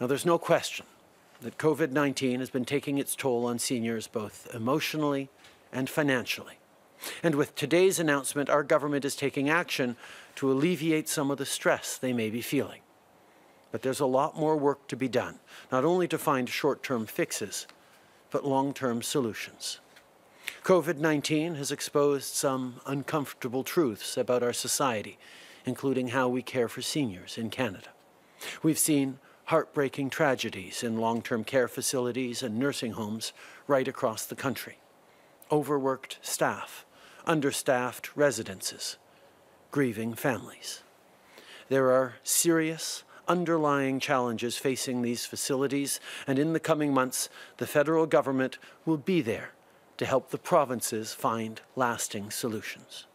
Now, there's no question that COVID 19 has been taking its toll on seniors both emotionally and financially. And with today's announcement, our government is taking action to alleviate some of the stress they may be feeling. But there's a lot more work to be done, not only to find short term fixes, but long term solutions. COVID 19 has exposed some uncomfortable truths about our society, including how we care for seniors in Canada. We've seen heartbreaking tragedies in long term care facilities and nursing homes right across the country. Overworked staff, understaffed residences, grieving families. There are serious underlying challenges facing these facilities, and in the coming months, the federal government will be there to help the provinces find lasting solutions.